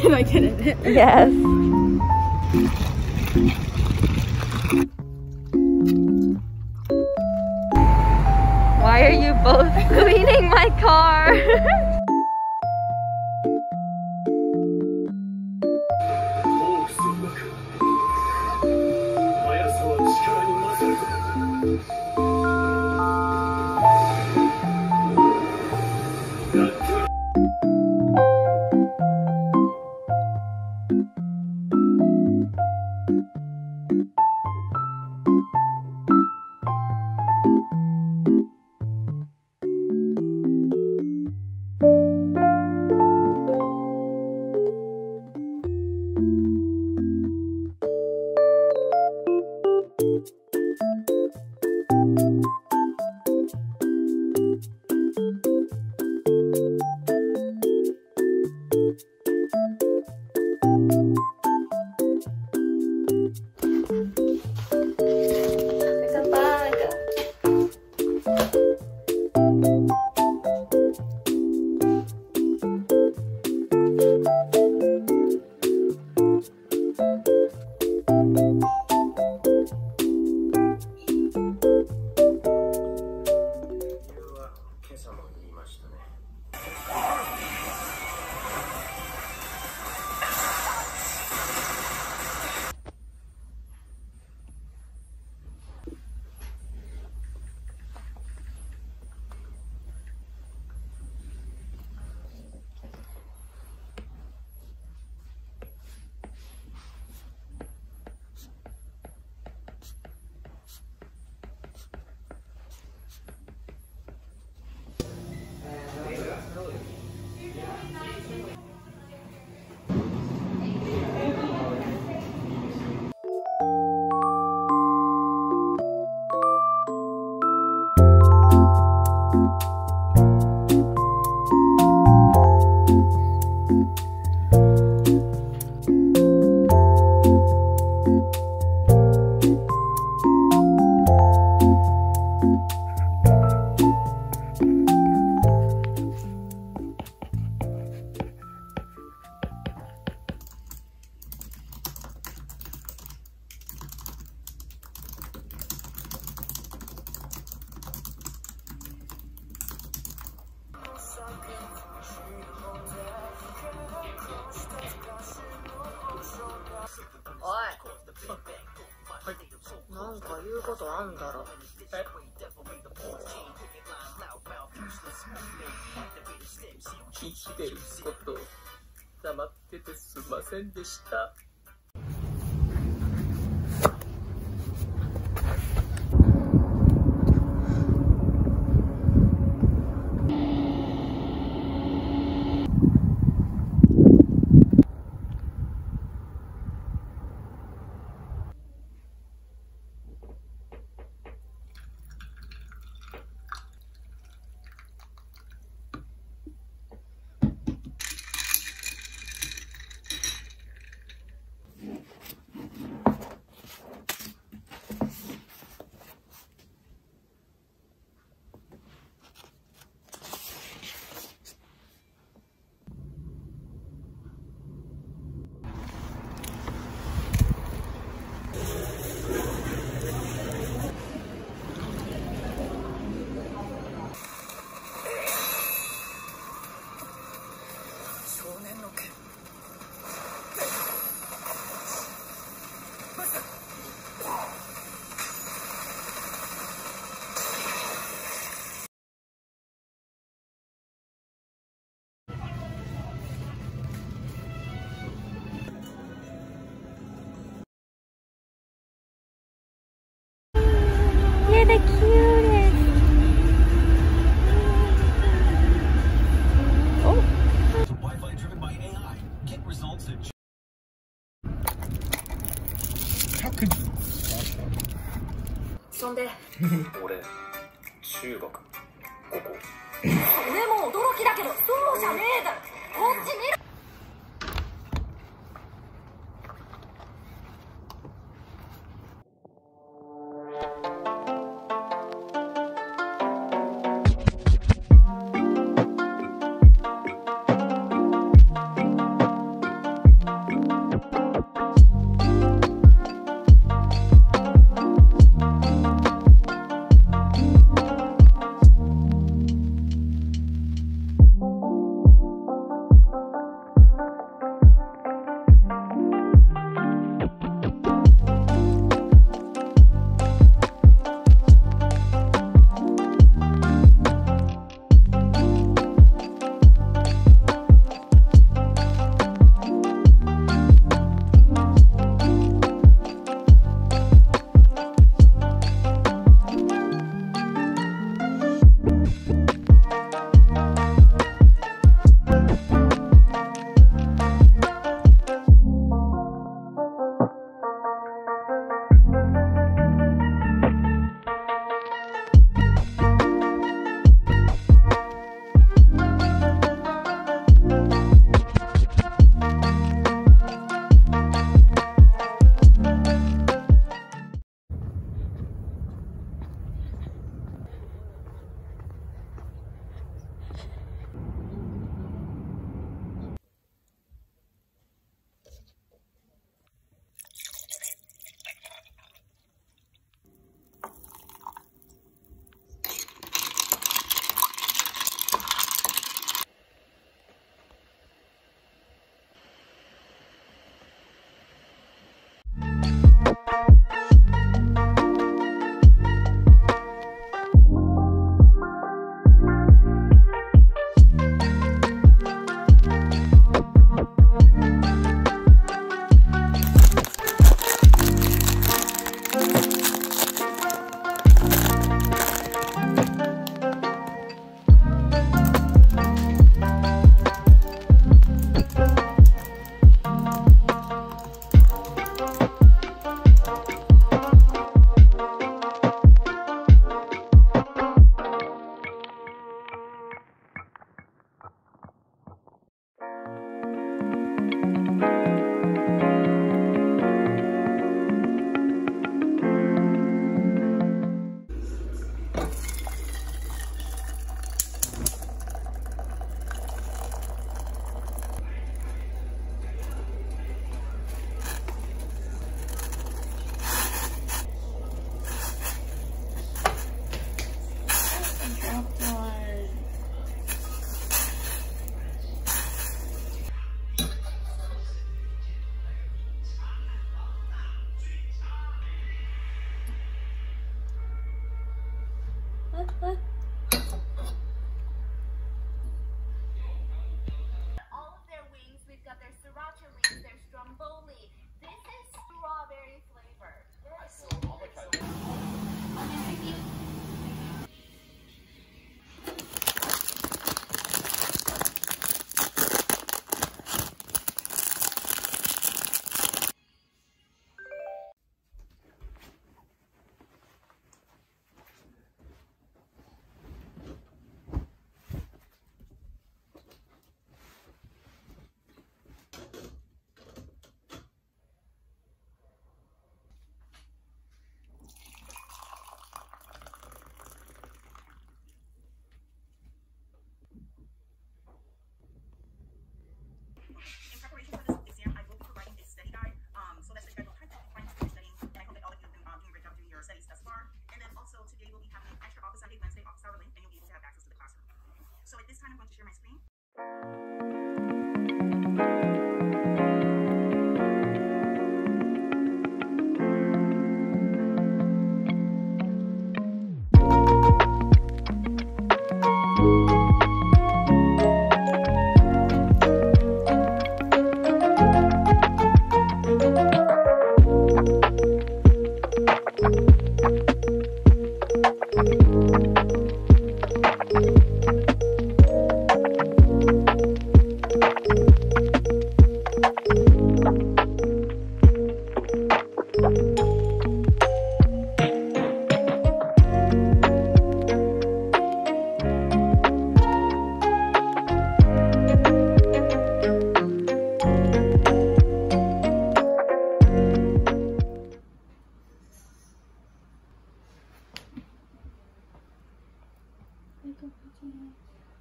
Did I get it? Yes. Why are you both cleaning my car? んだろ。生きてること黙っててすいませんでした They're cute?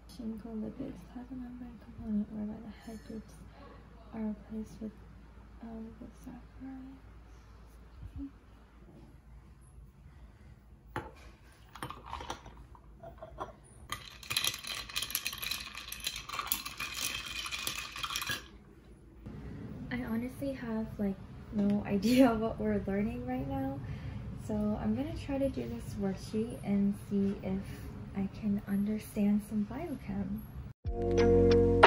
Shinko lipids has a membrane component whereby the head groups are replaced with um, oligosaccharides. I honestly have like no idea what we're learning right now. So I'm gonna try to do this worksheet and see if I can understand some biochem.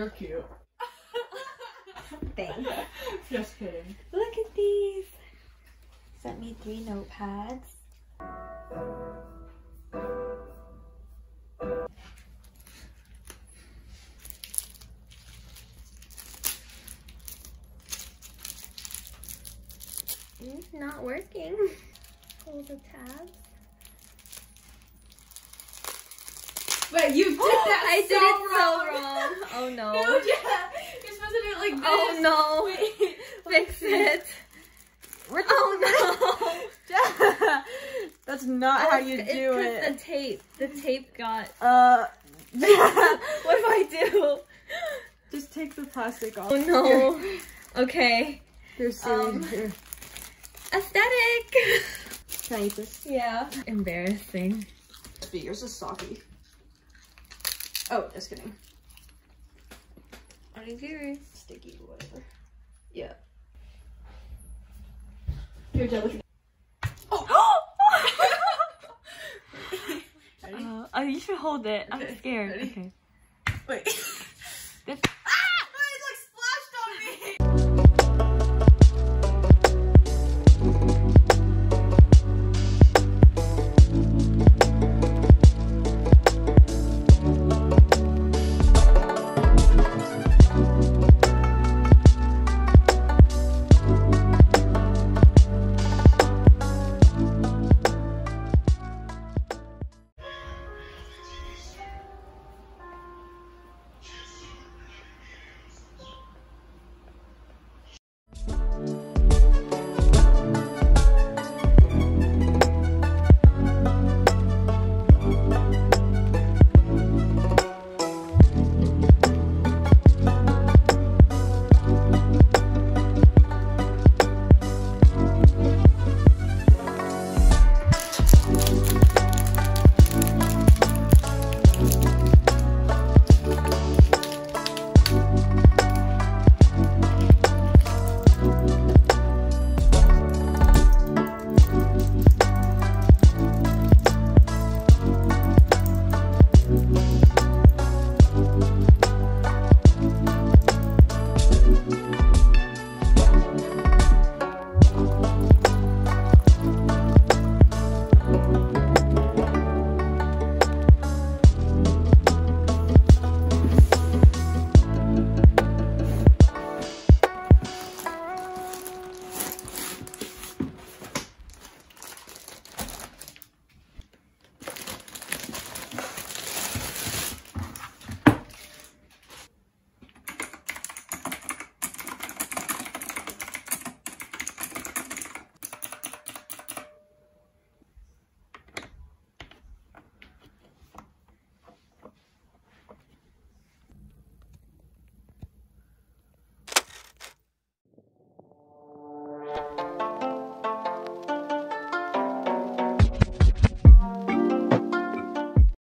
You're cute. things. Just kidding. Look at these. Sent me three notepads. Mm, Not working. Hold the tabs. Wait, you did that I so did it wrong. so wrong. Oh no. No, yeah. You're supposed to do it like this. Oh no. Wait. Fix it. Oh no. That's not Oh, how you it's do 'cause it. The tape. The tape got. Uh, what do I do? just take the plastic off. Oh no. Okay. Here's Um, here. Aesthetic. Can I eat this? Yeah. Embarrassing. Yours is soggy. Oh, just kidding. What is yours? Sticky, whatever. Yeah. Here, Jelly. Oh! Uh, oh, you should hold it. I'm scared. ready? Okay. Wait. This